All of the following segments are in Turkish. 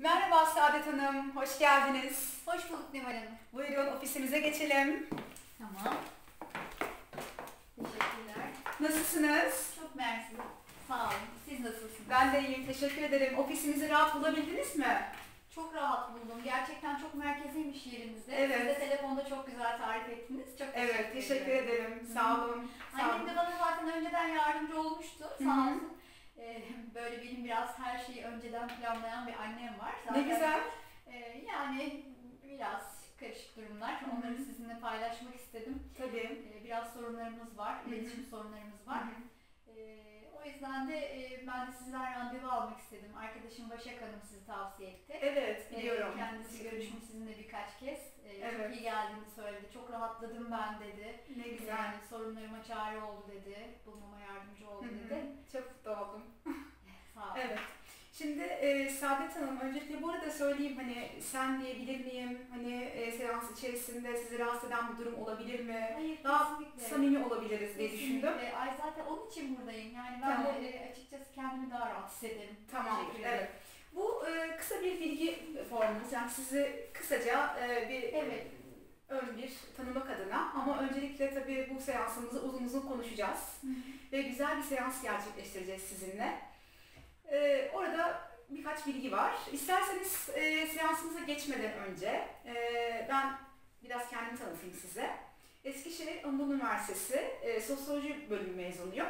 Merhaba Saadet Hanım, hoş geldiniz. Hoş bulduk Neval Hanım. Buyurun ofisimize geçelim. Tamam. Teşekkürler. Nasılsınız? Çok mersi. Sağ olun. Siz nasılsınız? Ben de iyiyim, teşekkür ederim. Ofisimizi rahat bulabildiniz mi? Çok rahat buldum. Gerçekten çok merkeziymiş yerimizde. Evet. Siz de telefonda çok güzel tarif ettiniz. Çok teşekkür Evet, teşekkür ederim. Sağ olun. Sağ Annem de bana zaten önceden yardımcı olmuştu. Sağ olsun. Böyle benim biraz her şeyi önceden planlayan bir annem var. Ne Zaten, güzel. e, yani biraz karışık durumlar. Hı hı. Onları sizinle paylaşmak istedim. Tabii. Biraz sorunlarımız var. İletişim sorunlarımız var. Hı hı. Ee, o yüzden de e, ben de sizden randevu almak istedim. Arkadaşım Başak Hanım sizi tavsiye etti. Evet, biliyorum. kendisi görüşmüş sizinle birkaç kez. Ee, Evet. Çok iyi geldiğini söyledi. Çok rahatladım ben dedi. Ne güzel. Yani sorunlarıma çare oldu dedi. Bulmama yardımcı oldu dedi. Çok mutlu oldum. Sağ olun. Evet. Şimdi e, Saadet Hanım öncelikle bu arada söyleyeyim hani sen diyebilir miyim? Hani e, seans içerisinde sizi rahatsız eden bir durum olabilir mi? Hayır, Daha kesinlikle. samimi olabiliriz diye düşündüm. Kesinlikle. Ay zaten onun için buradayım. Yani ben Tamam. de e, açıkçası kendimi daha rahat hissederim. Tamam, evet. Bu e, kısa bir bilgi formumuz. Yani sizi kısaca e, bir Evet. ön bir tanımak adına ama öncelikle tabii bu seansımızı uzun uzun konuşacağız ve güzel bir seans gerçekleştireceğiz sizinle. E, orada birkaç bilgi var. İsterseniz e, seansımıza geçmeden önce e, ben biraz kendimi tanıtayım size. Eskişehir Anadolu Üniversitesi e, Sosyoloji Bölümü mezunuyum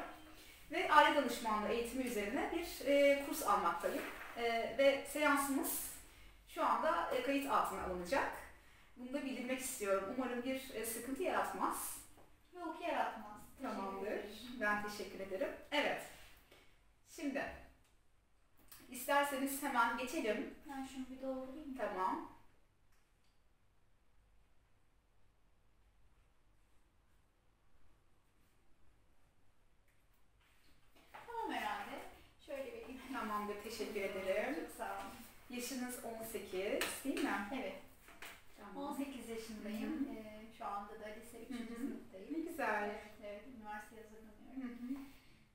ve aile danışmanlığı eğitimi üzerine bir e, kurs almaktayım. E, ve seansımız şu anda e, kayıt altına alınacak. Bunu da bildirmek istiyorum. Umarım bir e, sıkıntı yaratmaz. Yok yaratmaz. Tamamdır. Ben teşekkür ederim. Evet. Şimdi isterseniz hemen geçelim. Ben şunu bir doldurayım. Tamam herhalde. Şöyle vereyim. Tamamdır. Teşekkür ederim. Çok sağ olun. Yaşınız 18 değil mi? Evet. Tamam. 18 yaşındayım. Hı hı. Ee, şu anda da lise 3. Hı hı. sınıftayım. Ne güzel. Evet, evet. Üniversiteye Hı hazırlanıyorum. hı.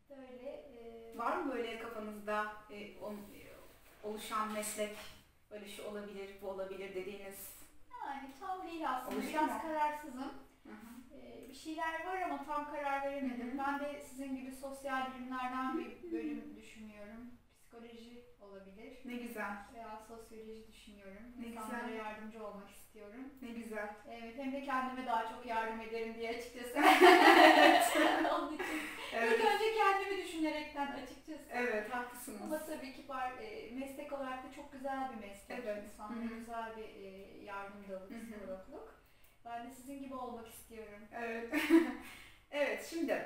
Böyle e, Var mı böyle kafanızda e, e, oluşan meslek, böyle şu olabilir, bu olabilir dediğiniz? yani tam değil aslında. Oluşuyor Biraz kararsızım. Hı hı. Ee, bir şeyler var ama tam karar veremedim. Hı hı. Ben de sizin gibi sosyal bilimlerden bir bölüm düşünüyorum. Psikoloji olabilir. Ne güzel, Veya sosyoloji düşünüyorum. Ne İnsanlara güzel. yardımcı olmak istiyorum. ne güzel. Evet, hem de kendime daha çok yardım ederim diye açıkçası. Onun için Evet, ilk önce kendimi düşünerekten açıkçası. evet haklısınız. Ama tabii ki var, e, meslek olarak da çok güzel bir meslek. Evet. İnsanlara güzel bir e, yardım hı. psikologluk. Ben de sizin gibi olmak istiyorum. Evet. evet, şimdi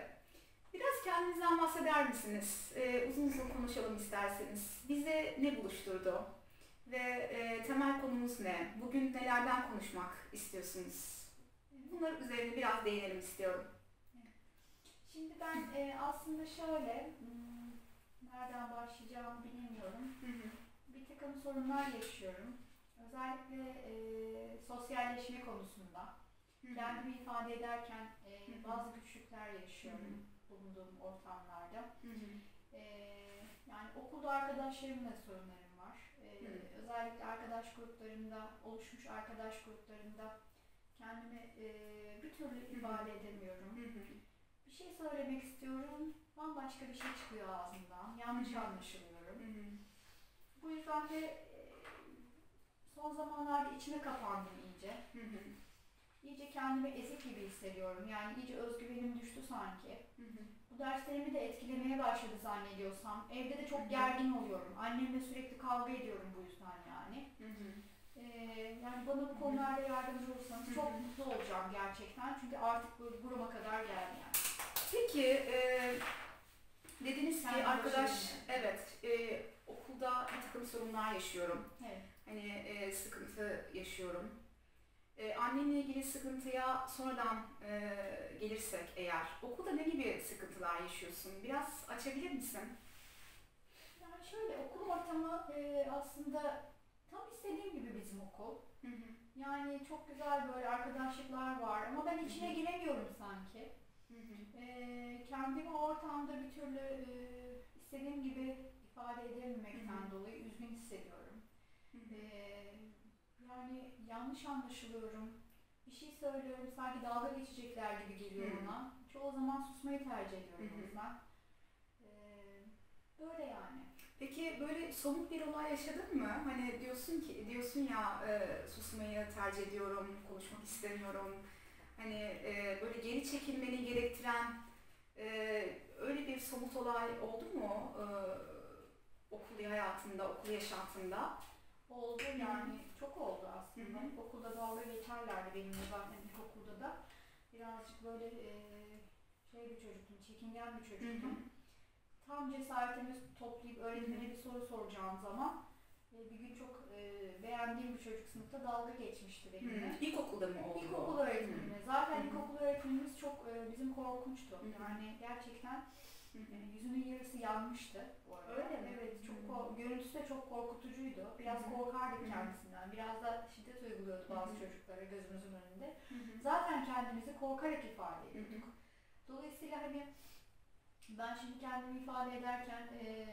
biraz kendinizden bahseder misiniz? Ee, uzun uzun konuşalım isterseniz. Bize ne buluşturdu? Ve e, temel konumuz ne? Bugün nelerden konuşmak istiyorsunuz? Bunlar üzerine biraz değinelim istiyorum. Şimdi ben e, aslında şöyle, hmm, nereden başlayacağımı bilemiyorum. Bir takım sorunlar yaşıyorum. Özellikle e, sosyalleşme konusunda. Kendimi ifade ederken e, bazı güçlükler yaşıyorum bulunduğum ortamlarda. E, yani okulda arkadaşlarımla sorunlarım var. E, Hı. özellikle arkadaş gruplarında, oluşmuş arkadaş gruplarında kendimi e, bir türlü ifade edemiyorum. Bir şey söylemek istiyorum, bambaşka bir şey çıkıyor ağzımdan, yanlış Hı hı. anlaşılıyorum. Bu yüzden de e, son zamanlarda içime kapandım iyice. İyice kendimi ezik gibi hissediyorum. Yani iyice özgüvenim düştü sanki. Bu derslerimi de etkilemeye başladı zannediyorsam. Evde de Hı hı. çok gergin oluyorum. Annemle sürekli kavga ediyorum bu yüzden yani. Ee, yani bana bu konularda yardımcı olursanız çok Hı hı. mutlu olacağım gerçekten. Çünkü artık böyle burama kadar geldi yani. Peki, e, dediniz ki Kendi arkadaş, evet, e, okulda bir takım sorunlar yaşıyorum. Evet. Hani e, sıkıntı yaşıyorum. E, annenle ilgili sıkıntıya sonradan e, gelirsek eğer, okulda ne gibi sıkıntılar yaşıyorsun? Biraz açabilir misin? Yani şöyle okul ortamı e, aslında tam istediğim gibi bizim okul. Yani çok güzel böyle arkadaşlıklar var ama ben içine Hı hı. giremiyorum sanki. Ee, kendimi o ortamda bir türlü e, istediğim gibi ifade edememekten Hı hı. dolayı üzgün hissediyorum. Ee, yani yanlış anlaşılıyorum. Bir şey söylüyorum sanki dalga geçecekler gibi geliyor ona. Çoğu zaman susmayı tercih ediyorum o yüzden. Ee, böyle yani. Peki böyle somut bir olay yaşadın mı? Hani diyorsun ki diyorsun ya e, susmayı tercih ediyorum, konuşmak istemiyorum. Hani e, böyle geri çekilmeni gerektiren e, öyle bir somut olay oldu mu e, okul hayatında, okul yaşantında? Oldu yani çok oldu aslında. Hı hı. İlkokulda dalga geçerlerdi benimle zaten ilkokulda da. Birazcık böyle e, şey bir çocuktum, çekingen bir çocuktum. Tam cesaretimi toplayıp öğretmene bir soru soracağım zaman bir gün çok e, beğendiğim bir çocuk sınıfta dalga geçmişti benimle. Hı. İlkokulda mı oldu? İlkokul o? öğretmenine. Zaten Hı hı. ilkokul öğretmenimiz çok e, bizim korkunçtu. Hı hı. Yani gerçekten Hı hı. Yüzünün yarısı yanmıştı bu arada. Öyle mi? Evet, çok ko- görüntüsü de çok korkutucuydu. Biraz Hı hı. korkardık Hı hı. kendisinden. Biraz da şiddet uyguluyordu bazı hı. çocuklara gözümüzün önünde. Hı hı. Zaten kendimizi korkarak ifade ediyorduk. Dolayısıyla hani ben şimdi kendimi ifade ederken e,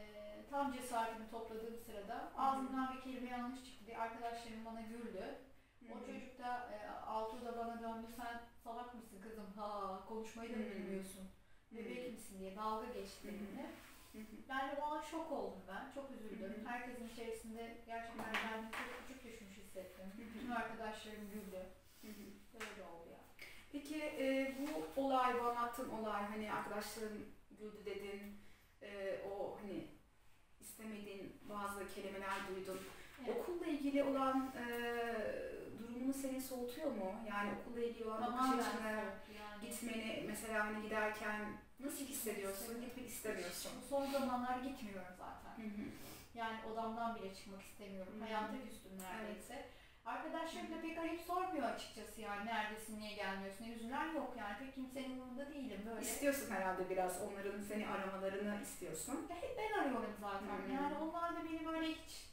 tam cesaretimi topladığım sırada ağzımdan bir kelime yanlış çıktı diye arkadaşlarım bana güldü. O çocuk da e, Altuğ da bana döndü sen salak mısın kızım ha konuşmayı da bilmiyorsun bebek misin diye dalga geçti Hı hı. benimle. Hı hı. Yani o an şok oldum ben çok üzüldüm. Herkesin içerisinde gerçekten kendimi çok küçük düşmüş hissettim. Bütün arkadaşlarım güldü. Böyle oldu yani. Peki e, bu olay, bu anlattığın olay hani arkadaşların güldü dedin, e, o hani istemediğin bazı kelimeler duydun. Evet. Okulla ilgili olan e, durumunu seni soğutuyor mu? Yani okulla ilgili olan bakış soğuk yani. gitmeni mesela hani giderken nasıl hissediyorsun? Gitmek istemiyorsun. Son zamanlar gitmiyorum zaten. Hı hı. Yani odamdan bile çıkmak istemiyorum. Hı hı. Hayata küstüm neredeyse. Arkadaşlarım da pek arayıp sormuyor açıkçası yani neredesin, niye gelmiyorsun, üzülen yok yani pek kimsenin umurunda değilim böyle. İstiyorsun herhalde biraz onların seni aramalarını istiyorsun. Ya hep ben arıyorum zaten hı. yani onlar da beni böyle hiç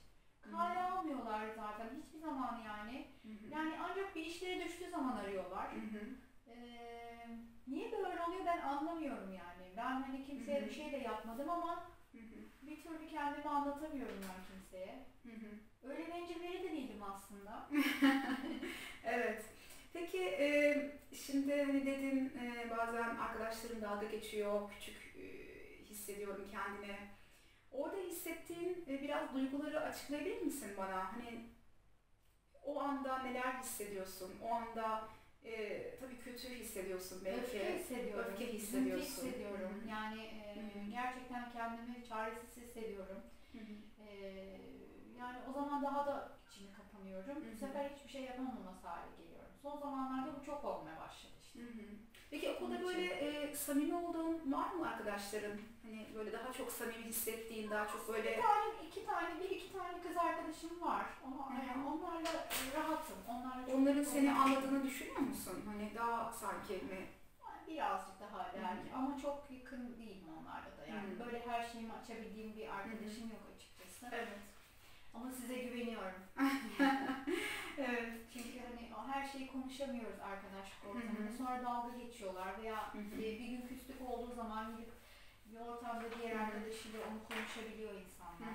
kale almıyorlar zaten hiçbir zaman yani. Yani ancak bir işleri düştüğü zaman arıyorlar. Ee, niye böyle oluyor ben anlamıyorum yani. Ben hani kimseye bir şey de yapmadım ama bir türlü kendimi anlatamıyorum ben kimseye. Öyle bencil biri de değilim aslında. Evet. Peki e, şimdi hani dedin e, bazen arkadaşlarım dalga geçiyor, küçük e, hissediyorum kendimi. Orada hissettiğin e, biraz duyguları açıklayabilir misin bana? Hani o anda neler hissediyorsun? O anda e, tabii kötü hissediyorsun belki. Öfke hissediyorum. öfke üzüntü hissediyorsun. hissediyorum. Hı hı. Yani e, gerçekten kendimi çaresiz hissediyorum. E, yani o zaman daha da içime kapanıyorum. Hı hı. Bu sefer hiçbir şey yapamamaz hale geliyorum. Son zamanlarda bu çok olmaya başladı işte. Hı hı. Peki okulda böyle e, samimi olduğun var mı arkadaşların? Hani böyle daha çok samimi hissettiğin, daha çok böyle... Bir tane, iki tane, bir iki tane kız arkadaşım var. Hı. yani onlarla rahatım. Onlarla çok Onların seni problem- anladığını düşünüyor musun? Hani daha sanki mi? Birazcık daha belki ama çok yakın değilim onlarla da. Yani Hı. böyle her şeyimi açabildiğim bir arkadaşım yok açıkçası. Evet. Ama size güveniyorum. Evet. Çünkü hani o her şeyi konuşamıyoruz arkadaşlık ortamında. Sonra dalga geçiyorlar veya e, bir gün küslük olduğu zaman gidip bir ortamda diğer arkadaşıyla onu konuşabiliyor insanlar.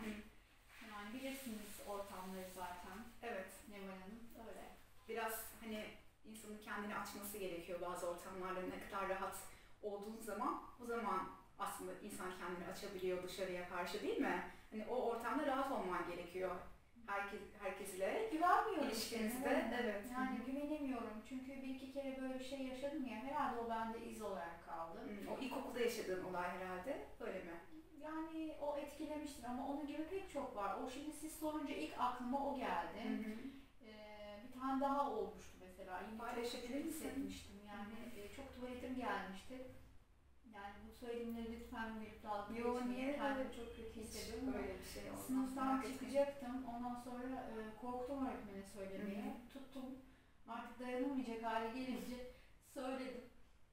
Yani bilirsiniz ortamları zaten. Evet. Neval Hanım öyle. Biraz hani insanın kendini açması gerekiyor bazı ortamlarda ne kadar rahat olduğun zaman o zaman aslında insan kendini açabiliyor dışarıya karşı değil mi? Hani o ortamda rahat olman gerekiyor. Herkes, herkesle. Güvenmiyorum. İlişkinizde, işte, evet. Yani güvenemiyorum. Çünkü bir iki kere böyle bir şey yaşadım ya. Herhalde o bende iz olarak kaldı. Hmm, O ilkokulda yaşadığın olay herhalde. Öyle mi? Yani o etkilemiştir ama onun gibi pek çok var. O şimdi siz sorunca ilk aklıma o geldi. Ee, bir tane daha olmuştu mesela. Yine Paylaşabilir misin? hissetmiştim. Yani e, çok tuvaletim gelmişti. Yani bu söylediğimleri lütfen verip dalga Yo niye Kendimi öyle çok kötü hissediyorum. ama böyle bir şey olmaz. Sınıftan çıkacaktım. Ondan sonra e, korktum öğretmene söylemeye. Tuttum. Artık dayanamayacak hale gelince söyledim.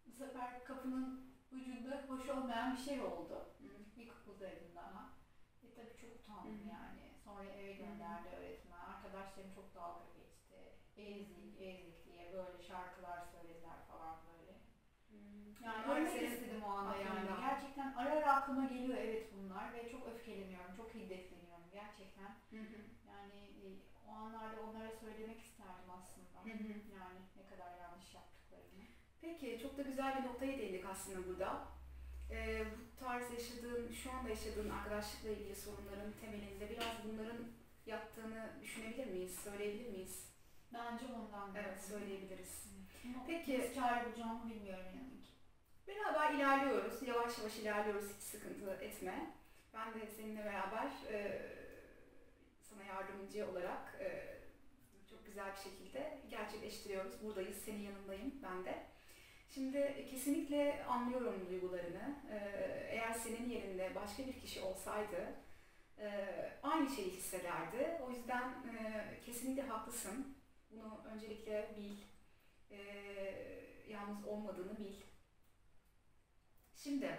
Bu sefer kapının ucunda hoş olmayan bir şey oldu. Hı. İlkokuldaydım daha. E tabii çok utandım yani. Sonra eve gönderdi öğretmen. Arkadaşlarım çok dalga geçti. Ezik, ezik diye böyle şarkılar böyle. Yani senin istedim o anda yani. Gerçekten ara ara aklıma geliyor evet bunlar ve çok öfkeleniyorum, çok hiddetleniyorum gerçekten. Hı hı. Yani e, anlarda onlara söylemek isterdim aslında. Hı hı. Yani ne kadar yanlış yaptıklarını. Peki çok da güzel bir noktaya değindik aslında burada. Ee, bu tarz yaşadığın, şu anda yaşadığın arkadaşlıkla ilgili sorunların temelinde biraz bunların yattığını düşünebilir miyiz, söyleyebilir miyiz? Bence ondan. Evet, söyleyebiliriz. Ama Peki- Nasıl çare bulacağımı bilmiyorum. Beraber ilerliyoruz, yavaş yavaş ilerliyoruz, hiç sıkıntı etme. Ben de seninle beraber e, sana yardımcı olarak e, çok güzel bir şekilde gerçekleştiriyoruz. Buradayız, senin yanındayım ben de. Şimdi kesinlikle anlıyorum duygularını. E, eğer senin yerinde başka bir kişi olsaydı e, aynı şeyi hissederdi. O yüzden e, kesinlikle haklısın. Bunu öncelikle bil. E, yalnız olmadığını bil. Şimdi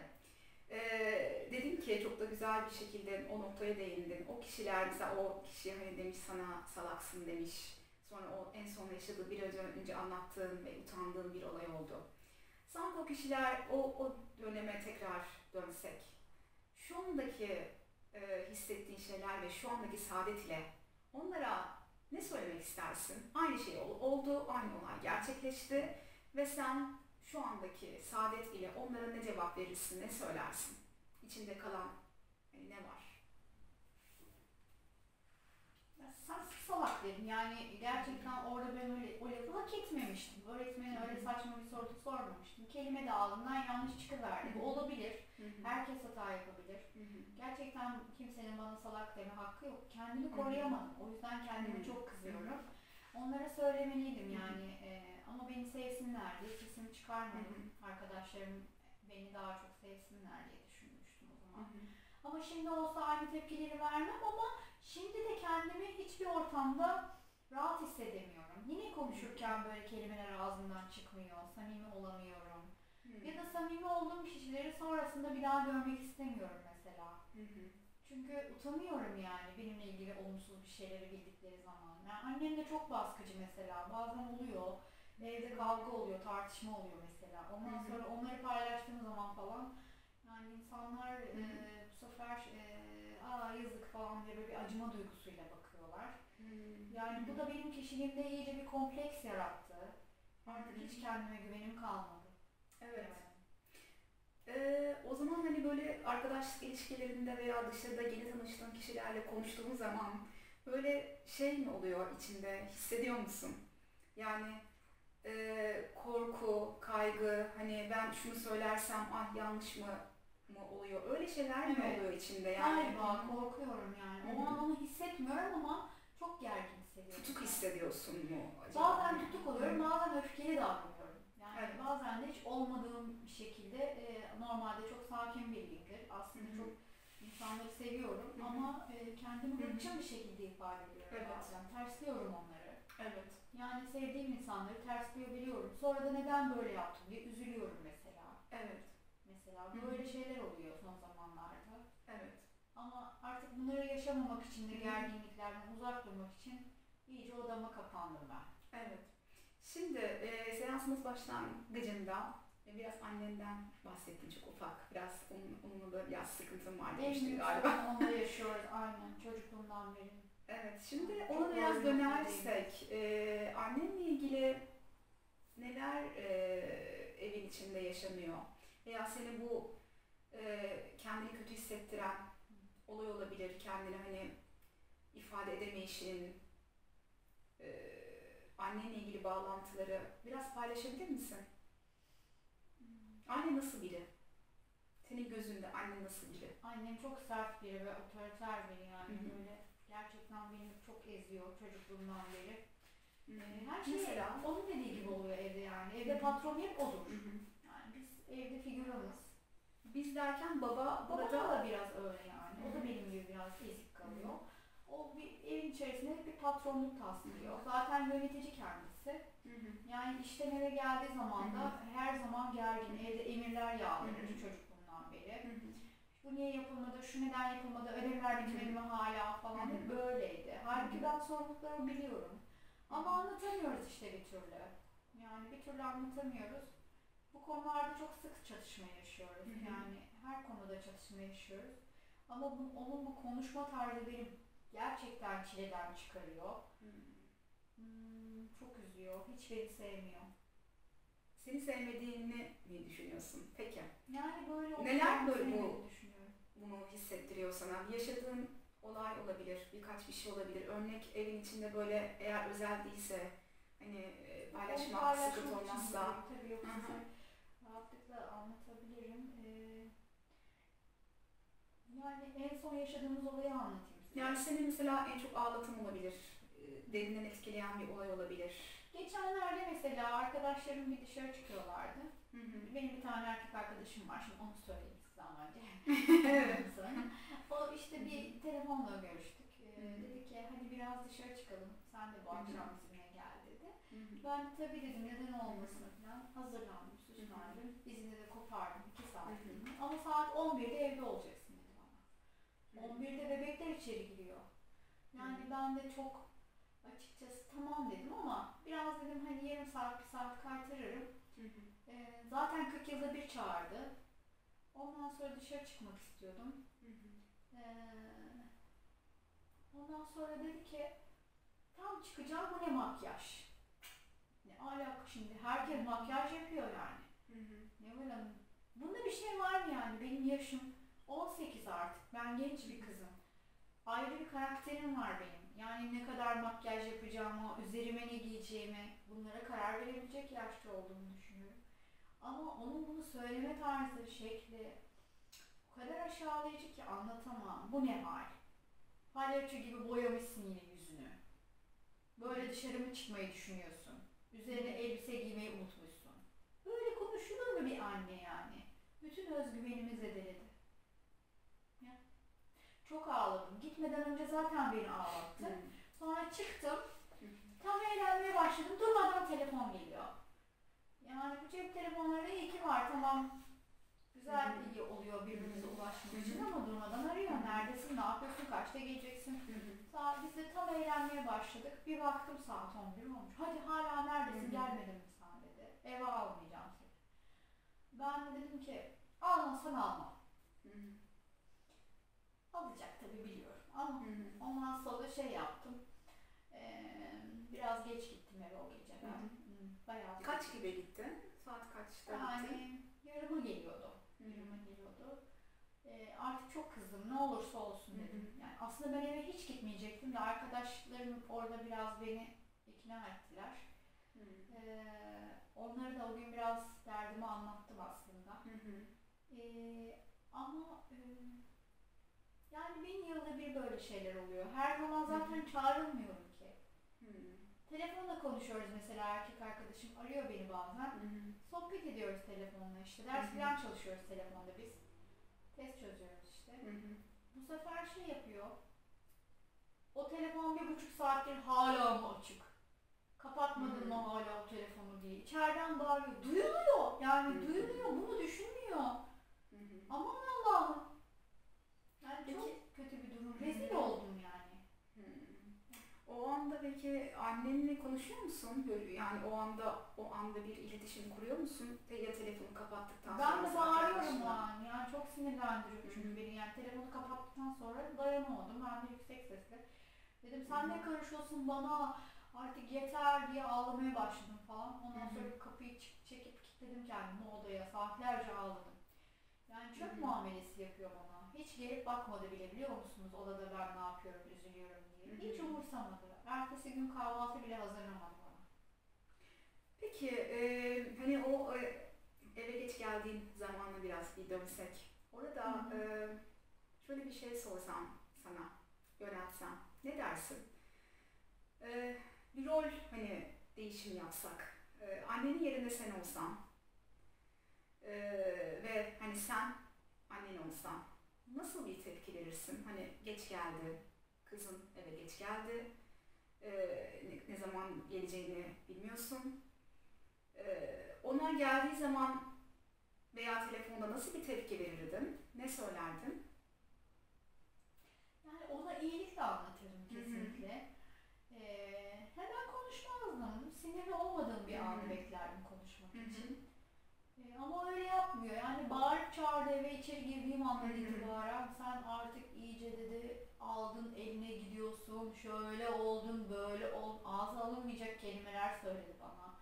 eee dedin ki çok da güzel bir şekilde o noktaya değindin. O kişiler mesela o kişi hani demiş sana salaksın demiş. Sonra o en son yaşadığı bir önce, anlattığın ve utandığın bir olay oldu. Sanki o kişiler o, o döneme tekrar dönsek şu andaki eee, hissettiğin şeyler ve şu andaki saadet ile onlara ne söylemek istersin? Aynı şey ol- oldu, aynı olay gerçekleşti ve sen şu andaki saadet ile onlara ne cevap verirsin, ne söylersin? İçinde kalan e, ne var? Ya sen salak dedim. Yani gerçekten orada ben öyle o lafı hak etmemiştim. Öğretmene öyle saçma bir soru sormamıştım. Kelime dağılımından yanlış çıkıverdi. Bu olabilir. Herkes hata yapabilir. Gerçekten kimsenin bana salak deme hakkı yok. Kendimi koruyamadım. O yüzden hı. çok kızıyorum. Onlara söylemeliydim yani. e, ama beni sevsinler diye sesimi çıkarmadım. Arkadaşlarım beni daha çok sevsinler diye düşünmüştüm o zaman. Ama şimdi olsa aynı tepkileri vermem ama şimdi de kendimi hiçbir ortamda rahat hissedemiyorum. Yine konuşurken böyle kelimeler ağzımdan çıkmıyor, samimi olamıyorum. Ya da samimi olduğum kişileri sonrasında bir daha görmek istemiyorum mesela. Çünkü utanıyorum yani benimle ilgili olumsuz bir şeyleri bildikleri zaman. Yani annem de çok baskıcı mesela. Bazen oluyor. Evde kavga oluyor, tartışma oluyor mesela. Ondan Hı hı. sonra onları paylaştığım zaman falan yani insanlar hı. e, bu sefer e, aa yazık falan diye böyle bir acıma duygusuyla bakıyorlar. Yani bu da benim kişiliğimde iyice bir kompleks yarattı. Artık hiç kendime güvenim kalmadı. Evet. Yani. Ee, o zaman hani böyle arkadaşlık ilişkilerinde veya dışarıda yeni tanıştığın kişilerle konuştuğun zaman böyle şey mi oluyor içinde hissediyor musun? Yani e, korku, kaygı, hani ben şunu söylersem ah yanlış mı mı oluyor? Öyle şeyler mi Evet. oluyor içinde yani? Galiba korkuyorum yani. O an onu hissetmiyorum ama çok gergin hissediyorum. Tutuk hissediyorsun mu acaba? Bazen tutuk oluyorum, bazen öfkeli davranıyorum. Bazen de hiç olmadığım bir şekilde e, normalde çok sakin biriyimdir. Aslında Hı hı. çok insanları seviyorum Hı hı. ama e, kendimi Hı hı. hırçın bir şekilde ifade ediyorum Evet. bazen. Tersliyorum onları. Evet. Yani sevdiğim insanları tersleyebiliyorum. Sonra da neden böyle yaptım diye üzülüyorum mesela. Evet. Mesela böyle şeyler oluyor son zamanlarda. Evet. Ama artık bunları yaşamamak için de gerginliklerden uzak durmak için iyice odama kapandım ben. Evet. Şimdi e, seansımız başlangıcında e, biraz annenden bahsettin çok ufak. Biraz onun, onunla da biraz sıkıntım var demiştin galiba. onda yaşıyoruz aynen çocukluğumdan beri. Evet, şimdi ona biraz dönersek, e, annenle ilgili neler e, evin içinde yaşanıyor? Veya seni bu e, kendini kötü hissettiren olay olabilir, kendini hani ifade edemeyişin, e, annenle ilgili bağlantıları biraz paylaşabilir misin? Anne nasıl biri? Senin gözünde anne nasıl biri? Annem çok sert biri ve otoriter biri yani Hı hı. böyle gerçekten beni çok eziyor çocukluğumdan beri. Ee, Her şey Mesela? onun dediği gibi oluyor evde yani. Evde hı. patron hep odur. Yani biz evde figüranız. Biz derken baba Baba burada da biraz öyle yani. O Hı da benim gibi biraz ezik kalıyor. O bir evin içerisinde hep bir patronluk taslıyor. Zaten yönetici kendisi. Hı hı. Yani işten eve geldiği zaman da her zaman gergin. Evde emirler yağdırır çocukluğundan beri. Hı hı. Bu niye yapılmadı, şu neden yapılmadı, ödevler bitmedi mi hala falan hep böyleydi. Halbuki ben sorumluluklarımı biliyorum. Ama anlatamıyoruz işte bir türlü. Yani bir türlü anlatamıyoruz. Bu konularda çok sık çatışma yaşıyoruz. Yani her konuda çatışma yaşıyoruz. Ama bu, onun bu konuşma tarzı benim gerçekten çileden çıkarıyor. Hmm. Hmm, çok üzüyor. Hiç beni sevmiyor. Seni sevmediğini mi düşünüyorsun? Peki. Yani böyle Neler böyle bu-. Bunu hissettiriyor sana. Yaşadığın olay olabilir, birkaç bir şey olabilir. Örnek evin içinde böyle eğer özel değilse hani e, paylaşmak paylaşmak sıkıntı olmazsa. Tabii size rahatlıkla anlatabilirim. Ee, yani en son yaşadığımız olayı anlatayım. Yani seni mesela en çok ağlatan olabilir. e, Derinden etkileyen bir olay olabilir. Geçenlerde mesela arkadaşlarım bir dışarı çıkıyorlardı. Hı hı. Benim bir tane erkek arkadaşım var. Şimdi onu söyleyeyim size ama. Evet. o işte bir telefonla görüştük. Ee, dedi ki hadi biraz dışarı çıkalım. Sen de bu akşam bizimle gel dedi. Hı. Ben tabii dedim neden olmasın falan. Hazırlandım, süslendim. İzini de kopardım 2 saatliğine. Ama saat 11'de evde bana. 11'de bebekler içeri giriyor. Yani Hı. ben de çok açıkçası tamam dedim ama biraz dedim hani yarım saat bir saat kaytarırım. Hı hı. Ee, zaten 40 yılda bir çağırdı. Ondan sonra dışarı çıkmak istiyordum. Hı hı. Ee, ondan sonra dedi ki tam çıkacağım bu ne makyaj? Ne alaka şimdi? Herkes makyaj yapıyor yani. Hı hı. Ne var? Bunda bir şey var mı yani? Benim yaşım 18 artık. Ben genç bir kızım. Ayrı bir karakterim var benim. Yani ne kadar makyaj yapacağımı, üzerime ne giyeceğimi bunlara karar verebilecek yaşta olduğumu düşünüyorum. Ama onun bunu söyleme tarzı, şekli o kadar aşağılayıcı ki anlatamam. Bu ne hal? Palyaço gibi boyamışsın yine yüzünü. Böyle dışarı mı çıkmayı düşünüyorsun? Üzerine elbise giymeyi unutmuşsun. Böyle konuşulur mu bir anne yani? Bütün özgüvenimi zedeledi. Çok ağladım. Gitmeden önce zaten beni ağlattı. Hı. Sonra çıktım. Tam eğlenmeye başladım. Durmadan telefon geliyor. Yani bu cep telefonları iyi ki var. Tamam güzel iyi oluyor birbirimize ulaşmak için ama durmadan arıyor. Neredesin, ne yapıyorsun, kaçta geleceksin? Saat biz de tam eğlenmeye başladık. Bir baktım saat 11 olmuş. Hadi hala neredesin, gelmedin mi sen dedi. Eve almayacağım seni. Ben de dedim ki almasan alma. Alacak tabii biliyorum. Ama. Ondan sonra şey yaptım. Ee, biraz geç gittim eve o gece ben. Hmm, Bayağı Kaç gibi gittin? Saat kaçta gittin? Yani yarıma geliyordu. Hı. Yarıma geliyordu. Ee, artık çok kızdım. Ne olursa olsun dedim. Yani aslında ben eve hiç gitmeyecektim de arkadaşlarım orada biraz beni ikna ettiler. Hı Ee, onlara da o gün biraz derdimi anlattım aslında. Hı hı. Ee, ama e, yani bin yılda bir böyle şeyler oluyor. Her zaman zaten çağrılmıyorum ki. Telefonla konuşuyoruz mesela erkek arkadaşım arıyor beni bazen. Sohbet ediyoruz telefonla işte. Ders Hı hı. falan çalışıyoruz telefonda biz. Test çözüyoruz işte. Bu sefer şey yapıyor. O telefon bir buçuk saattir hala mı açık? Kapatmadın mı hala o telefonu diye. İçeriden bağırıyor. Duyuluyor. Yani duyuluyor. Bunu düşünmüyor. Aman Allah'ım. Çok kötü bir durum. Rezil oldum yani. Hmm. O anda peki annenle konuşuyor musun? Yani o anda o anda bir iletişim kuruyor musun? Ya telefonu kapattıktan sonra Ben de bağırıyorum o an. Yani çok sinirlendiriyor çünkü beni. Yani telefonu kapattıktan sonra dayanamadım. Ben de yüksek sesle dedim sen hı. ne karışıyorsun bana artık yeter diye ağlamaya başladım falan. Ondan sonra kapıyı çekip kilitledim kendimi odaya. Saatlerce ağladım. Yani çöp muamelesi yapıyor bana. Hiç gelip bakmadı bile biliyor musunuz odada ben ne yapıyorum, üzülüyorum diye. Hiç umursamadı. Ertesi gün kahvaltı bile hazırlamadı bana. Peki e, hani o e, eve geç geldiğin zamanla biraz bir dönsek. Orada e, şöyle bir şey sorsam sana, yöneltsem ne dersin? E, bir rol hani değişim yapsak. E, annenin yerinde sen olsan e, ve hani sen annen olsan nasıl bir tepki verirsin? Hani geç geldi, kızın eve geç geldi. E, ne, ne zaman geleceğini bilmiyorsun. Ee, onlar geldiği zaman veya telefonda nasıl bir tepki verirdin? Ne söylerdin? Yani ona iyilikle anlatırım Hı hı. kesinlikle. Ee, hemen konuşmazdım. Sinirli olmadığım bir anı beklerdim konuşmak Hı hı. için. Ee, ama öyle yapmıyor. Yani bağırıp çağırdı eve içeri girdiğim andan itibaren sen artık iyice dedi aldın eline gidiyorsun, şöyle oldun, böyle ol, ağza alınmayacak kelimeler söyledi bana.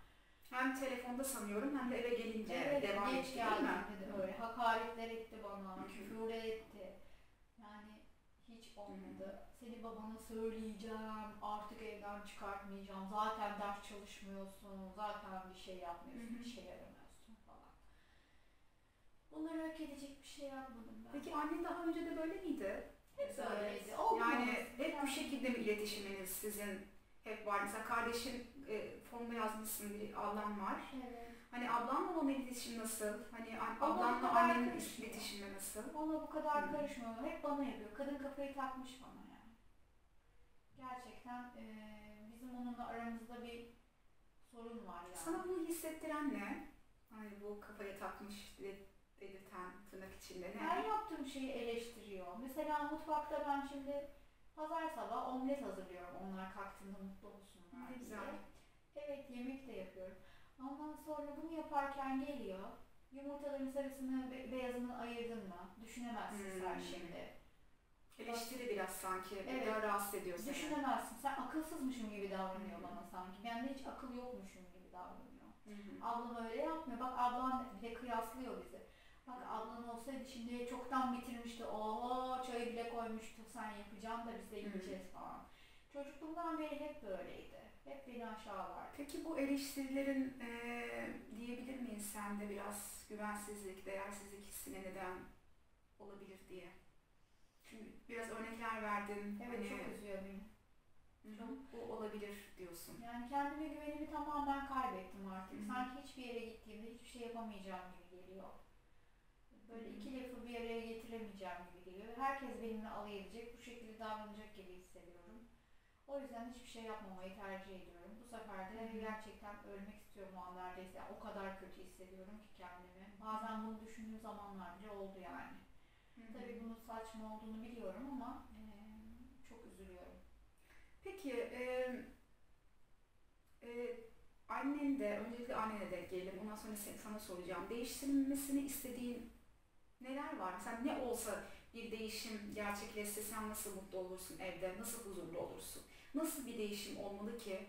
Hem telefonda sanıyorum hem de eve gelince Evet, devam geç etti değil mi? geldiğinde de öyle hakaretler etti bana, küfürler etti. Yani hiç olmadı. Seni babana söyleyeceğim, artık evden çıkartmayacağım, zaten ders çalışmıyorsun, zaten bir şey yapmıyorsun, bir şey yaramıyorsun. Bunları hak edecek bir şey yapmadım ben. Peki annen daha önce de böyle miydi? Hep böyleydi. Olmaz. Yani hep bu şekilde mi iletişiminiz sizin hep var? Mesela kardeşin e, fonda yazmışsın bir ablam var. Evet. Hani ablanla olan iletişim nasıl? Hani an- ablanla kadar annenin karışmıyor. iletişimi nasıl? Ona bu kadar Hı. karışmıyor. Hep bana yapıyor. Kadın kafayı takmış bana yani. Gerçekten eee, bizim onunla aramızda bir sorun var yani. Sana bunu hissettiren ne? Hani bu kafaya takmış de- dedirten tırnak içinde ne? Her yaptığım şeyi eleştiriyor. Mesela mutfakta ben şimdi pazar sabah omlet hazırlıyorum. Onlar kalktığında mutlu olsunlar diye. güzel. Evet yemek de yapıyorum. Ondan sonra bunu yaparken geliyor. Yumurtaların sarısını be- beyazını ayırdın mı? Düşünemezsin sen Hmm. şimdi. Eleştiri biraz sanki. Evet. Biraz rahatsız ediyor seni. Düşünemezsin. Sen akılsızmışım gibi davranıyor Hı. bana sanki. Bende hiç akıl yokmuşum gibi davranıyor. Hı hı. Ablam öyle yapmıyor. Bak ablan bir de kıyaslıyor bizi. Bak ablan olsaydı şimdi çoktan bitirmişti. Oho çayı bile koymuştu. Sen yapacaksın da biz de yiyeceğiz falan. Çocukluğumdan beri hep böyleydi. Hep beni aşağılardı. Peki bu eleştirilerin eee, diyebilir miyiz sende biraz güvensizlik, değersizlik hissine neden olabilir diye? Çünkü biraz örnekler verdin. Evet hani, çok üzüyor beni. Hı, bu olabilir diyorsun. Yani kendime güvenimi tamamen kaybettim artık. Hı hı. Sanki hiçbir yere gittiğimde hiçbir şey yapamayacağım gibi geliyor. Böyle iki lafı bir araya getiremeyeceğim gibi geliyor. Herkes benimle alay edecek, bu şekilde davranacak gibi hissediyorum. O yüzden hiçbir şey yapmamayı tercih ediyorum. Bu sefer de gerçekten ölmek istiyorum o an neredeyse. Yani o kadar kötü hissediyorum ki kendimi. Bazen bunu düşündüğüm zamanlar bile oldu yani. Hı hı. Tabii bunun saçma olduğunu biliyorum ama eee, çok üzülüyorum. Peki eee eee, annen de, öncelikle annene de gelelim. Ondan sonra sana soracağım. Değiştirilmesini istediğin neler var? Mesela ne olsa bir değişim gerçekleşse sen nasıl mutlu olursun evde? Nasıl huzurlu olursun? Nasıl bir değişim olmalı ki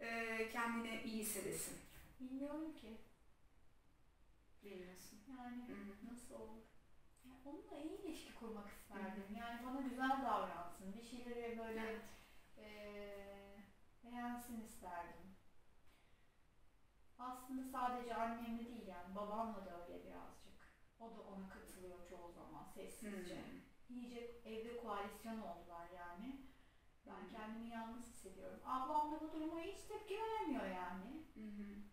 eee kendini iyi hissedesin? Bilmiyorum ki. Bilmiyorsun. Yani Hı hı. nasıl olur? Yani onunla iyi ilişki kurmak isterdim. Yani bana güzel davransın. Bir şeyleri böyle Evet. eee beğensin isterdim. Aslında sadece annemle değil yani babamla da öyle birazcık. O da ona katılıyor çoğu zaman sessizce. Hı. İyice evde koalisyon oldular yani. Ben Hı. kendimi yalnız hissediyorum. Ablam da bu duruma hiç tepki vermiyor yani. Hı.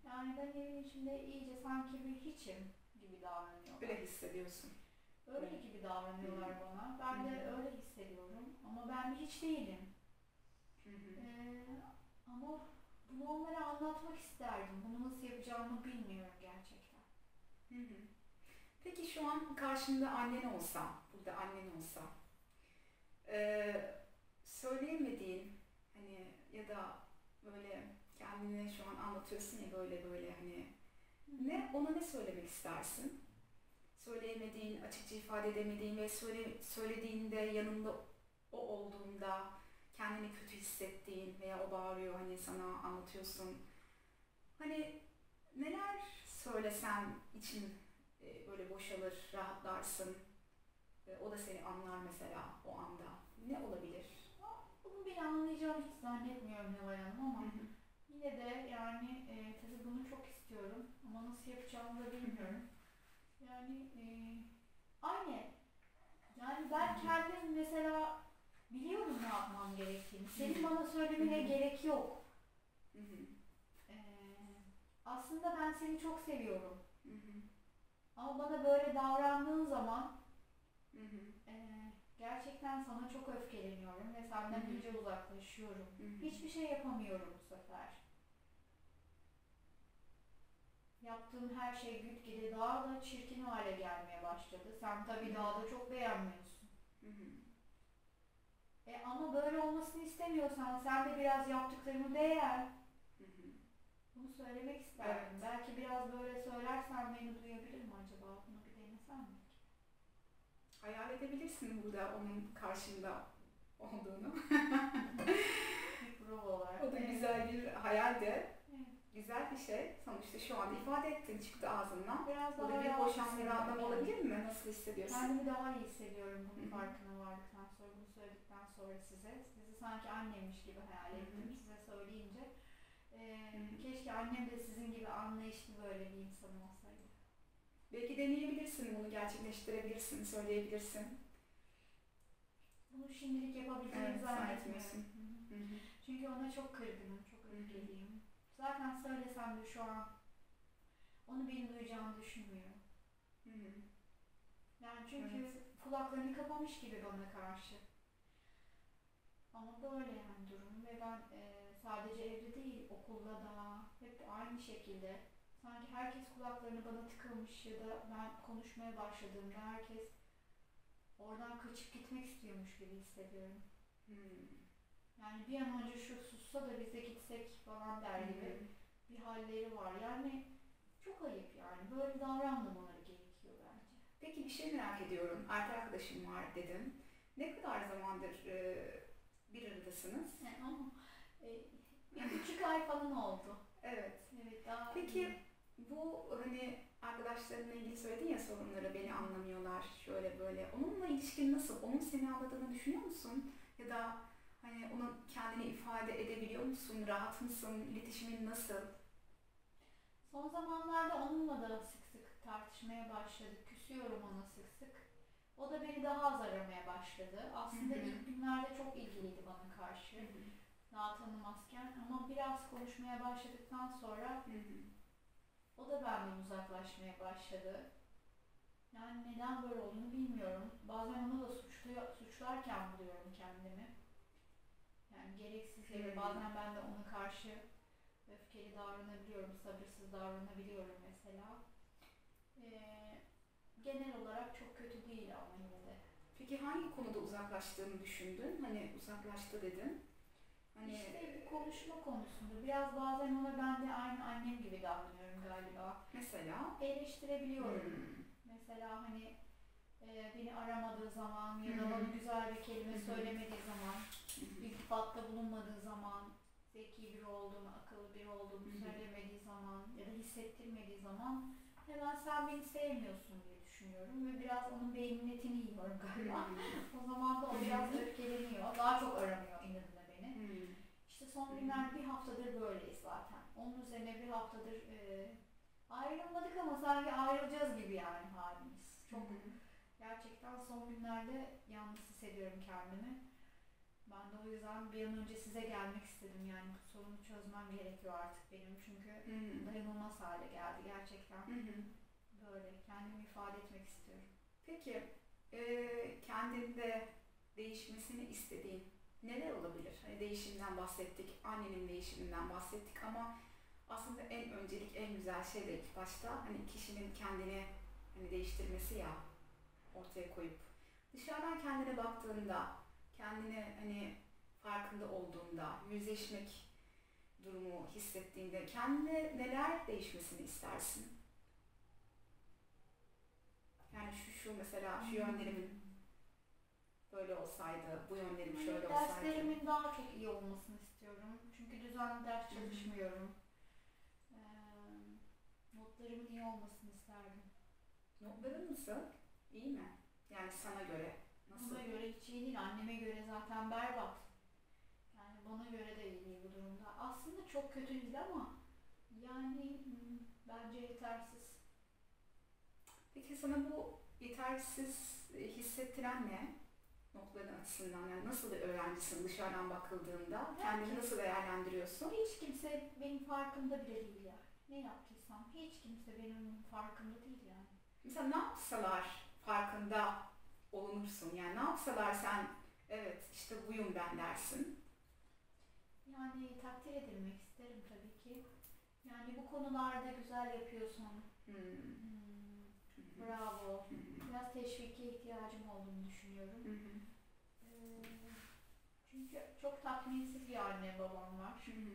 Yani ben evin içinde iyice sanki bir hiçim gibi davranıyorlar. Öyle hissediyorsun. Öyle gibi davranıyorlar Hı. bana. Ben de öyle hissediyorum. Ama ben bir hiç değilim. Hı. Ee, ama bunu onlara anlatmak isterdim. Bunu nasıl yapacağımı bilmiyorum gerçekten. Hı hı. Şu an karşında annen olsa, burada annen olsa, eee, söyleyemediğin hani ya da böyle kendine şu an anlatıyorsun ya böyle böyle hani ne ona ne söylemek istersin? Söyleyemediğin, açıkça ifade edemediğin ve söyle, söylediğinde yanında o olduğunda kendini kötü hissettiğin veya o bağırıyor hani sana anlatıyorsun. Hani neler söylesen için e, böyle boşalır, rahatlarsın. E, O da seni anlar mesela o anda. Ne olabilir? Bunu bile anlayacağımı hiç zannetmiyorum Neval Hanım ama yine de yani e, tabii bunu çok istiyorum ama nasıl yapacağımı da bilmiyorum. Yani e, aynı. Yani ben kendim mesela biliyorum ne yapmam gerektiğini. Senin bana söylemene gerek yok. Hı hı. E, aslında ben seni çok seviyorum. Ama bana böyle davrandığın zaman Hı hı. e, gerçekten sana çok öfkeleniyorum ve senden Hı hı. iyice uzaklaşıyorum. Hı hı. Hiçbir şey yapamıyorum bu sefer. Yaptığım her şey gitgide daha da çirkin hale gelmeye başladı. Sen tabii daha da çok beğenmiyorsun. Hı hı. E ama böyle olmasını istemiyorsan sen de biraz yaptıklarımı beğen. Bunu söylemek isterdim. Evet. Belki biraz böyle söylersen beni duyabilir mi acaba? Bunu bir denesem mi? Hayal edebilirsin burada onun karşında olduğunu. Prova olarak. o da güzel bir hayal de. Evet. Güzel bir şey. Sonuçta şu anda ifade ettin çıktı ağzından. Biraz daha da bir boşanma anlam olabilir mi? Nasıl hissediyorsun? Kendimi daha iyi hissediyorum bunun farkına vardıktan sonra, bunu söyledikten sonra size. Sizi sanki annemmiş gibi hayal ettim size söyleyince. Ee, keşke annem de sizin gibi anlayışlı böyle bir insan olsaydı. Belki deneyebilirsin bunu gerçekleştirebilirsin, söyleyebilirsin. Bunu şimdilik yapabileceğimi Evet, zannetmiyorum. Hı hı. Çünkü ona çok kırgınım, çok öfkeliyim. Zaten söylesem de şu an onu beni duyacağını düşünmüyorum. Hı hı. Yani çünkü Evet. kulaklarını kapamış gibi bana karşı. Ama böyle yani durum ve ben e, sadece evde değil okulda da hep aynı şekilde sanki herkes kulaklarını bana tıkamış ya da ben konuşmaya başladığımda herkes oradan kaçıp gitmek istiyormuş gibi hissediyorum. Hı. Yani bir an önce şu sussa da biz de gitsek falan der gibi bir halleri var. Yani çok ayıp yani. Böyle davranmamaları gerekiyor bence. Peki bir şey merak ediyorum. Erkek arkadaşım var dedin. Ne kadar zamandır e, bir aradasınız? Yani ama e, bir buçuk ay falan oldu. Evet. Evet daha Peki bu hani arkadaşlarınla ilgili söyledin ya sorunları beni anlamıyorlar şöyle böyle. Onunla ilişkin nasıl? Onun seni anladığını düşünüyor musun? Ya da hani onun kendini ifade edebiliyor musun? Rahat mısın? İletişimin nasıl? Son zamanlarda onunla da sık sık tartışmaya başladık. Küsüyorum ona sık sık. O da beni daha az aramaya başladı. Aslında ilk günlerde çok ilgiliydi bana karşı. Daha tanımazken ama biraz konuşmaya başladıktan sonra Hı hı. o da benden uzaklaşmaya başladı. Yani neden böyle olduğunu bilmiyorum. Bazen onu da suçluyor, suçlarken buluyorum kendimi. Yani gereksiz yere bazen ben de ona karşı öfkeli davranabiliyorum, sabırsız davranabiliyorum mesela. Ee, genel olarak çok kötü değil ama yine de. Peki hangi konuda uzaklaştığını düşündün? Hani uzaklaştı dedin. Hani İşte konuşma konusunda biraz bazen ona ben de aynı annem gibi davranıyorum galiba. mesela Eleştirebiliyorum. Hmm. Mesela hani e, beni aramadığı zaman ya da bana güzel bir kelime söylemediği zaman, hı. iltifatta bulunmadığı zaman, zeki biri olduğunu, akıllı biri olduğunu söylemediği zaman ya da hissettirmediği zaman hemen sen beni sevmiyorsun diye düşünüyorum ve biraz onun beynin etini yiyorum galiba. O zaman da o biraz öfkeleniyor. Daha çok aramıyor. İşte son günler bir haftadır böyleyiz zaten. Onun üzerine bir haftadır e, ayrılmadık ama sanki ayrılacağız gibi yani halimiz. Çok Hı hı. gerçekten son günlerde yalnız hissediyorum kendimi. Ben de o yüzden bir an önce size gelmek istedim yani bu sorunu çözmem gerekiyor artık benim çünkü Hı hı. dayanılmaz hale geldi gerçekten. Hı hı. Böyle kendimi ifade etmek istiyorum. Peki e, kendinde değişmesini istediğin neler olabilir? Hani değişimden bahsettik, annenin değişiminden bahsettik ama aslında en öncelik, en güzel şey de ilk başta hani kişinin kendini hani değiştirmesi ya ortaya koyup dışarıdan kendine baktığında, kendine hani farkında olduğunda, yüzleşmek durumu hissettiğinde kendine neler değişmesini istersin? Yani şu şu mesela şu yönlerimin böyle olsaydı, bu yönlerim Hani şöyle olsaydı. derslerimin daha çok iyi olmasını istiyorum. Çünkü düzenli ders çalışmıyorum. Ee, notlarımın iyi olmasını isterdim. Notların nasıl? İyi mi? Yani sana göre nasıl? Bana göre hiç iyi değil. Anneme göre zaten berbat. Yani bana göre de iyi değil bu durumda. Aslında çok kötü değil ama yani hmm, bence yetersiz. Peki sana bu yetersiz hissettiren ne? Notların açısından yani nasıl bir öğrencisin dışarıdan bakıldığında? Kendini nasıl değerlendiriyorsun? Hiç kimse benim farkında bile değil ya. Ne yaptıysam hiç kimse benim farkında değil yani. Mesela ne yapsalar farkında olunursun? Yani ne yapsalar sen evet işte buyum ben dersin. Yani takdir edilmek isterim tabii ki. Yani bu konularda güzel yapıyorsun. Hmm. Hmm. Bravo. Hı hı. Biraz teşvike ihtiyacım olduğunu düşünüyorum. Hı hı. Ee, çünkü çok tatminsiz bir anne babam var. Hı hı.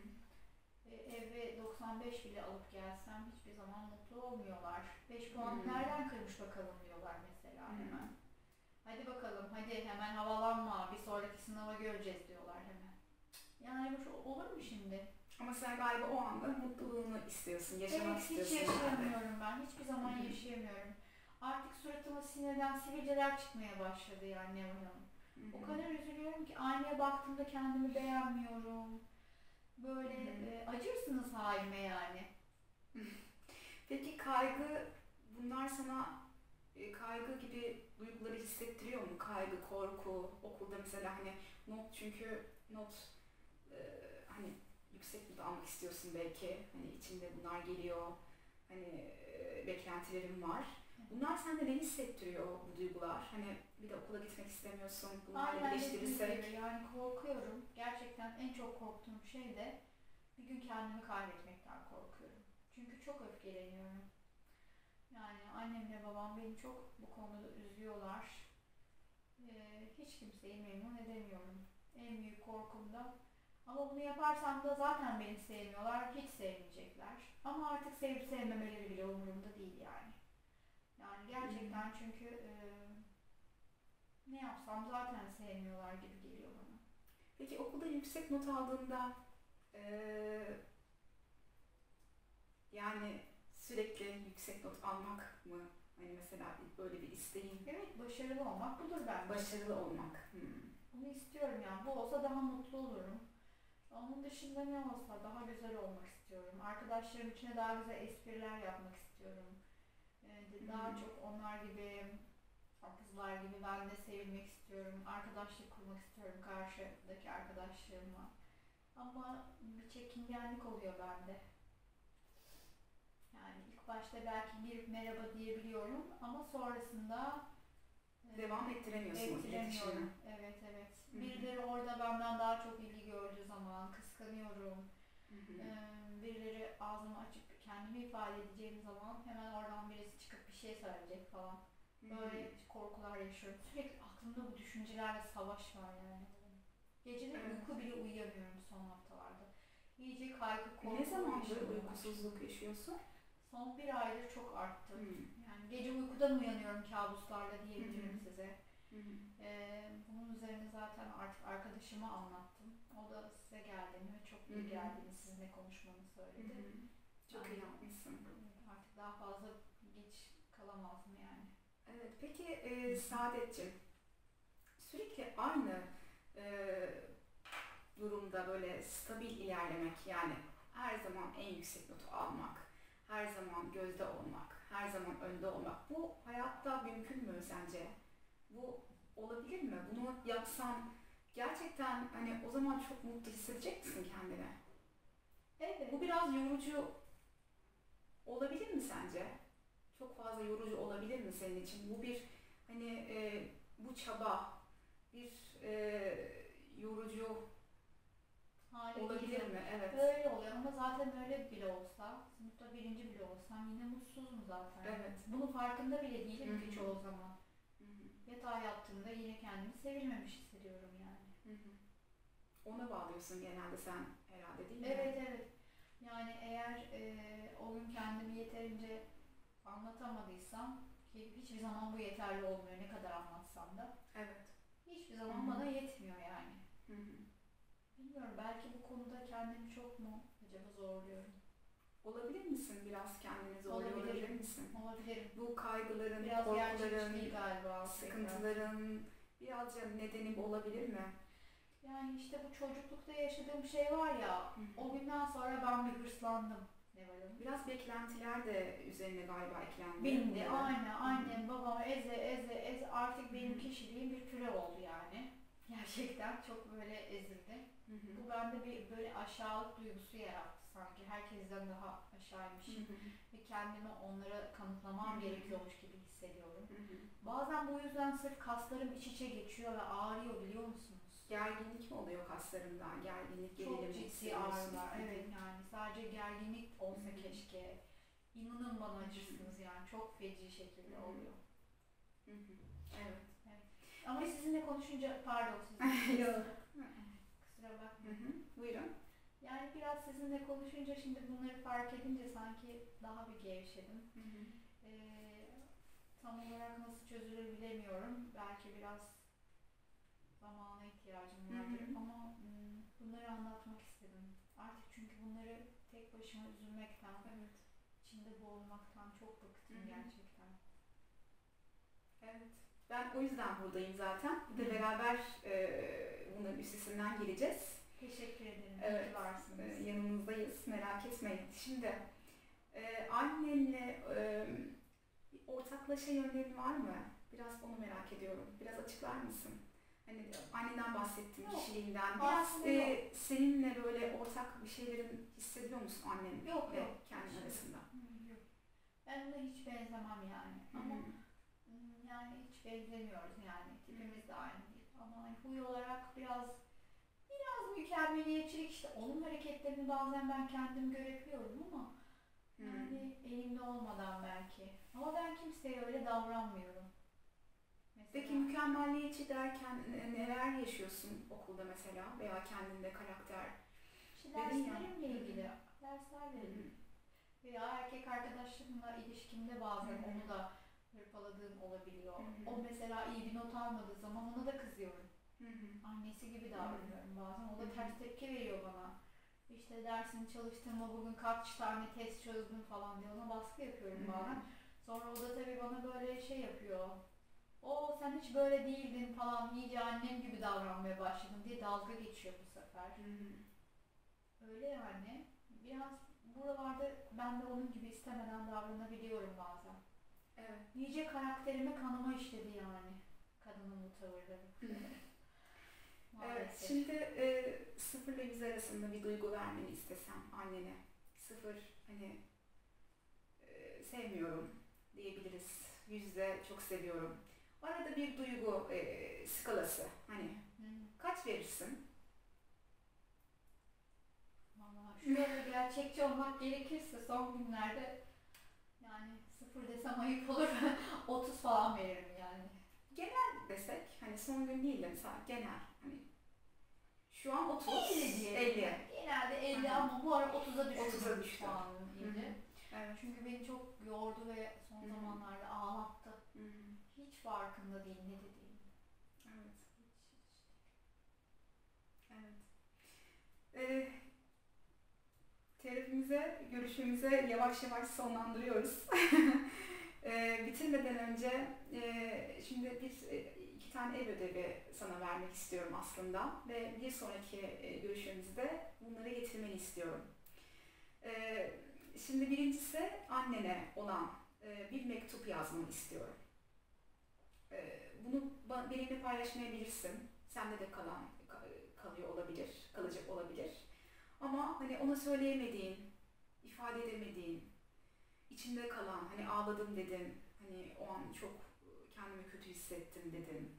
Ee, eve 95 bile alıp gelsem hiçbir zaman mutlu olmuyorlar. 5 puan Hmm. nereden kırmış bakalım diyorlar mesela hemen. hadi bakalım hadi hemen havalanma bir sonraki sınava göreceğiz diyorlar hemen. Yani bu olur mu şimdi? Ama sen galiba o anda mutluluğunu istiyorsun, yaşamak Evet hiç istiyorsun. herhalde. yaşayamıyorum ben. Hiçbir zaman Hı hı. yaşayamıyorum. Artık suratıma sinirden sivilceler çıkmaya başladı yani Neval Hanım. Hı hı. O kadar üzülüyorum ki aynaya baktığımda kendimi beğenmiyorum. Böyle Hı e, acırsınız halime yani. Peki kaygı, bunlar sana e, kaygı gibi duyguları hissettiriyor mu? Kaygı, korku, okulda mesela hani not çünkü not e, hani yüksek not almak istiyorsun belki. Hani içinde bunlar geliyor. Hani e, beklentilerin var. Bunlar sende ne hissettiriyor bu duygular? Hani bir de okula gitmek istemiyorsun. Dediğiniz birleştirirsek. yani korkuyorum. Gerçekten en çok korktuğum şey de bir gün kendimi kaybetmekten korkuyorum. Çünkü çok öfkeleniyorum. Yani annemle babam beni çok bu konuda üzüyorlar. Ee, hiç kimseyi memnun edemiyorum. En büyük korkum da ama bunu yaparsam da zaten beni sevmiyorlar, hiç sevmeyecekler. Ama artık sevip sevmemeleri bile umurumda değil yani. Yani gerçekten çünkü e, ne yapsam zaten sevmiyorlar gibi geliyor bana. Peki okulda yüksek not aldığında eee, yani sürekli yüksek not almak mı? Hani mesela böyle bir isteğin Evet başarılı olmak budur bence. başarılı olmak. Hmm. Bunu istiyorum yani. Bu olsa daha mutlu olurum. Onun dışında ne olsa daha güzel olmak istiyorum. Arkadaşlarım içine daha güzel espriler yapmak istiyorum. Daha çok onlar gibi, kızlar gibi ben de sevilmek istiyorum. Arkadaşlık kurmak istiyorum karşıdaki arkadaşlarıma. Ama bir çekingenlik oluyor bende. Yani ilk başta belki bir merhaba diyebiliyorum ama sonrasında e, Devam ettiremiyorsun iletişimi. Evet evet. Hı hı. Birileri orada benden daha çok ilgi gördüğü zaman kıskanıyorum. Hı hı. Ee, birileri ağzımı açıp kendimi ifade edeceğim zaman hemen oradan birisi çıkıp bir şey söyleyecek falan. Böyle korkular yaşıyorum. Sürekli aklımda bu düşüncelerle savaş var yani. Geceleri Evet. uyku bile uyuyamıyorum son haftalarda. İyice kaygı korku Ne zamandır uykusuzluk yaşıyorsun? Son bir aydır çok arttı. Hmm. Yani gece uykudan uyanıyorum kabuslarla diyebilirim hı. size. Ee, bunun üzerine zaten artık arkadaşıma anlattım. O da size geldiğini ve çok iyi geldiğini sizinle konuşmamı söyledi. hı. Çok iyi Yani yapmışsın. Artık daha fazla geç kalamazdım yani. Evet, peki e, Saadetciğim, sürekli aynı e, durumda böyle stabil ilerlemek yani her zaman en yüksek notu almak, her zaman gözde olmak, her zaman önde olmak bu hayatta mümkün mü sence? Bu olabilir mi? Bunu yapsan gerçekten hani o zaman çok mutlu hissedecek misin kendini? Evet. Bu biraz yorucu olabilir mi sence? Çok fazla yorucu olabilir mi senin için? Bu bir hani e, bu çaba bir e, yorucu Hale olabilir mi? Evet. Öyle oluyor ama zaten öyle bile olsa, sınıfta birinci bile olsam yine mutsuzum zaten. Evet. Bunun farkında bile değilim ki çoğu zaman. Yatağa yattığımda yine kendimi sevilmemiş hissediyorum yani. hı hı. Ona bağlıyorsun genelde sen herhalde değil mi? Evet evet. Yani eğer e, o gün kendimi yeterince anlatamadıysam ki hiçbir zaman bu yeterli olmuyor ne kadar anlatsam da Evet. hiçbir zaman Hı hı. bana yetmiyor yani. Hı hı. Bilmiyorum belki bu konuda kendimi çok mu acaba zorluyorum? Olabilir misin biraz kendini zorluyor olabilir misin? Olabilirim. Bu kaygıların, Biraz korkuların, galiba. sıkıntıların birazca nedeni olabilir mi? Yani işte bu çocuklukta yaşadığım şey var ya o günden sonra ben bir hırslandım. Ne var onun? Biraz beklentiler de üzerine galiba eklendi. Benim de aynı annem babam eze eze eze artık benim kişiliğim bir küre oldu yani. Gerçekten çok böyle ezildi. Hı hı. Bu bende bir böyle aşağılık duygusu yarattı sanki. Herkesten daha aşağıymış. Hı hı. Ve kendimi onlara kanıtlamam Hı. gerekiyormuş gibi hissediyorum. Hı hı. Bazen bu yüzden sırf kaslarım iç içe geçiyor ve ağrıyor biliyor musunuz? Gerginlik mi oluyor kaslarında? Gerginlik, Çok gerilim ciddi hissediyorsun. ağrılar. Evet yani sadece gerginlik olsa Hı keşke. İnanın bana acırsınız yani. Çok feci şekilde Hı oluyor. Hı hı. Evet. Ama sizinle konuşunca pardon sizinle. Yok. Kusura bakmayın. hı. Buyurun. Yani biraz sizinle konuşunca şimdi bunları fark edince sanki daha bir gevşedim. Hı hı. Ee, tam olarak nasıl çözülür bilemiyorum. Belki biraz zamana ihtiyacım vardır Hı hı. ama bunları anlatmak istedim. Artık çünkü bunları tek başıma üzülmekten, Evet. içinde boğulmaktan çok bıktım Hı hı. gerçekten. Evet. Ben o yüzden buradayım zaten. Bir de beraber e, bunların üstesinden geleceğiz. Teşekkür ederim. Evet, varsınız. E, yanınızdayız. Merak etmeyin. Şimdi e, annenle e, ortaklaşa yönlerin var mı? Biraz onu merak ediyorum. Biraz açıklar mısın? Hani annenden bahsettin, Yok, kişiliğinden. Biraz e, yok. seninle böyle ortak bir şeylerin hissediyor musun annen Yok, ve yok. kendin arasında? Hı, yok. Ben ona hiç benzemem yani. Ama Hı. mm, yani hiç benzemiyoruz yani. Tipimiz de aynı değil. Ama hani huy olarak biraz biraz mükemmeliyetçilik işte onun hareketlerini bazen ben kendim görebiliyorum ama yani elimde olmadan belki. Ama ben kimseye öyle davranmıyorum. Peki mükemmelliyetçi derken ne- neler yaşıyorsun okulda mesela veya kendinde karakter? işte derslerimle ilgili derslerle ilgili veya erkek arkadaşlarımla ilişkimde bazen Hı onu da hırpaladığım olabiliyor. Hı. O mesela iyi bir not almadığı zaman ona da kızıyorum. Hı hı. Annesi gibi davranıyorum bazen. O da ters tepki veriyor bana. İşte dersini çalıştırma bugün kaç tane test çözdün falan diye ona baskı yapıyorum bazen. Sonra o da tabii bana böyle sen hiç böyle değildin falan iyice annem gibi davranmaya başladın diye dalga geçiyor bu sefer. Hı hı. Öyle yani. Biraz buralarda ben de onun gibi istemeden davranabiliyorum bazen. Evet. İyice karakterime kanıma işledi yani. Kadının bu tavırları. Evet, şimdi e, sıfır ile yüz arasında bir duygu vermeni istesem annene. Sıfır, hani e, sevmiyorum diyebiliriz. Yüzde çok seviyorum. Arada bir duygu e, skalası. Hani Hı. kaç verirsin? Vallahi şöyle gerçekçi olmak gerekirse son günlerde yani sıfır desem ayıp olur. 30 falan veririm yani. desek hani son gün değil de mesela genel hani şu an 30 50 diyelim. 50 Genelde 50 Aha. ama bu ara 30'a düştü. 30'a düştü. puanım. Hı hı. evet Çünkü beni çok yordu ve son Hı hı. zamanlarda ağlattı. Hiç farkında değil ne dediğimi. evet evet Ee, terapimize görüşmemize yavaş yavaş sonlandırıyoruz Ee, bitirmeden önce e, şimdi bir e, iki tane ev ödevi sana vermek istiyorum aslında ve bir sonraki e, görüşmemizde bunları getirmeni istiyorum. Ee, şimdi birincisi annene olan e, bir mektup yazmanı istiyorum. Ee, bunu benimle paylaşmayabilirsin. Sende de kalan ka- kalıyor olabilir, kalacak olabilir. Ama hani ona söyleyemediğin, ifade edemediğin, içinde kalan, hani ağladım dedin, hani o an çok kendimi kötü hissettim dedin.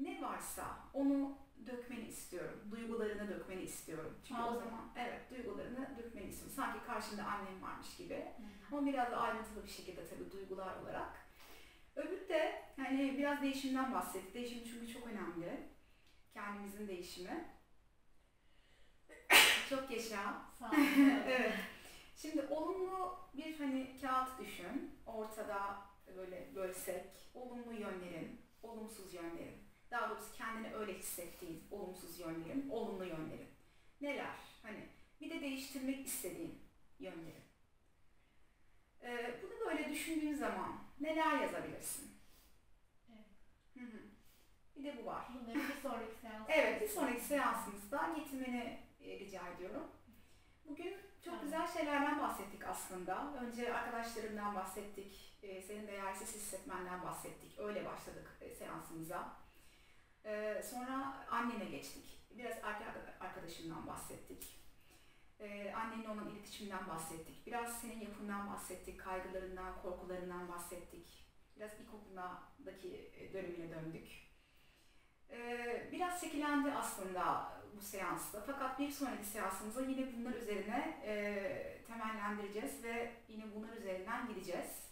Ne varsa onu dökmeni istiyorum. Duygularını dökmeni istiyorum. Çünkü o Ağladım. zaman evet duygularını dökmeni istiyorum. Sanki karşında annem varmış gibi. Hı. Ama biraz da ayrıntılı bir şekilde tabii duygular olarak. Öbürü de hani biraz değişimden bahsetti. Değişim çünkü çok önemli. Kendimizin değişimi. çok yaşa. Sağ olun. evet. Şimdi olumlu bir hani kağıt düşün. Ortada böyle bölsek. Olumlu yönlerin, olumsuz yönlerin. Daha doğrusu kendini öyle hissettiğin olumsuz yönlerin, olumlu yönlerin. Neler? Hani bir de değiştirmek istediğin yönlerin. Ee, bunu böyle düşündüğün zaman neler yazabilirsin? Evet. Hı hı. Bir de bu var. Bunları bir sonraki seans. Evet, bir sonraki seansımızda getirmeni e, rica ediyorum. Bugün çok Tamam. güzel şeylerden bahsettik aslında. Önce arkadaşlarından bahsettik, e, senin değersiz hissetmenden bahsettik. Öyle başladık e, seansımıza. E, Sonra annene geçtik. Biraz erkek arkadaşından bahsettik. E, Annenle olan iletişiminden bahsettik. Biraz senin yapından bahsettik, kaygılarından, korkularından bahsettik. Biraz ilkokuldaki e, dönemine döndük. Ee, biraz şekillendi aslında bu seansta. Fakat bir sonraki seansımızda yine bunlar üzerine e, temellendireceğiz ve yine bunlar üzerinden gideceğiz.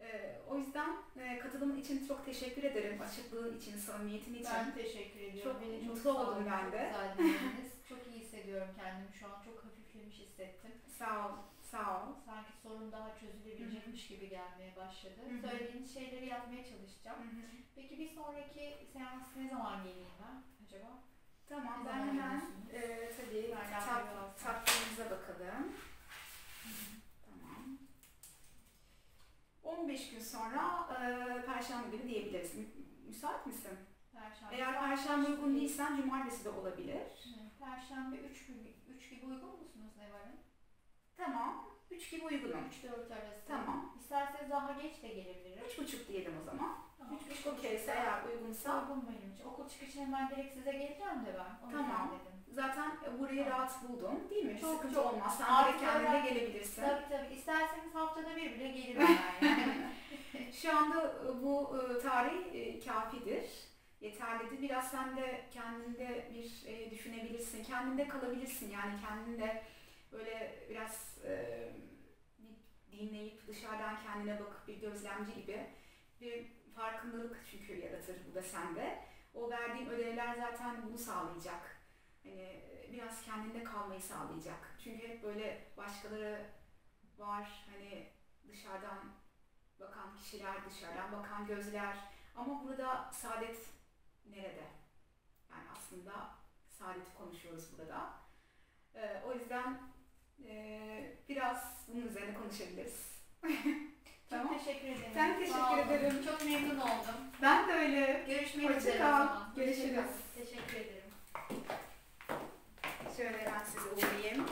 E, o yüzden e, katılımın için çok teşekkür ederim. Açıklığın için, samimiyetin için. Ben teşekkür ediyorum. Çok Beni çok mutlu oldum ben de. hissediyorum kendimi şu an. Çok hafiflemiş hissettim. Sağ ol. Sağ ol. Sanki sorun daha çözülebilecekmiş gibi gelmeye başladı. Hı hı. Söylediğiniz şeyleri yapmaya çalışacağım. Peki bir sonraki seans ne zaman geleyim ben acaba? Tamam Ne ben hemen e, tabii kitaplarımıza bakalım. Tamam. 15 gün sonra e, Perşembe günü diyebiliriz. Mü- müsait misin? Perşembe. Eğer Perşembe uygun değilsen Cumartesi de olabilir. Evet, Perşembe 3 gibi, 3 gibi uygun musunuz Neval Hanım? Tamam. 3 gibi uygunum. 3-4 arası. Tamam. İsterseniz daha geç de gelebilirim. 3.30 diyelim o zaman. Tamam. 3.30 okeyse eğer uygunsa. Uygun benim için. Okul çıkışında hemen direkt size geleceğim de ben. O Tamam. dedim. Zaten burayı rahat buldum değil mi? Çok, Sıkıntı çok. olmaz. Sen direkt kendine gelebilirsin. Tabii tabii. İsterseniz haftada bir bile gelirim ben yani. Şu anda e, bu e, tarih e, kafidir, yeterlidir. Biraz sen de kendinde bir e, düşünebilirsin, kendinde kalabilirsin. Yani kendinde böyle biraz e, dinleyip dışarıdan kendine bakıp bir gözlemci gibi bir farkındalık çünkü yaratır bu da sende. O verdiğin ödevler zaten bunu sağlayacak. Hani biraz kendinde kalmayı sağlayacak. Çünkü hep böyle başkaları var hani dışarıdan bakan kişiler, dışarıdan bakan gözler. Ama burada saadet nerede? Yani aslında saadeti konuşuyoruz burada da. E, o yüzden e, biraz bunun üzerine konuşabiliriz. Tamam. Çok teşekkür ederim. Ben teşekkür ederim. Çok memnun oldum. Ben de öyle. Görüşmek Hoşça üzere. Kal. Görüşürüz. Teşekkür ederim. Şöyle ben sizi uğurlayayım.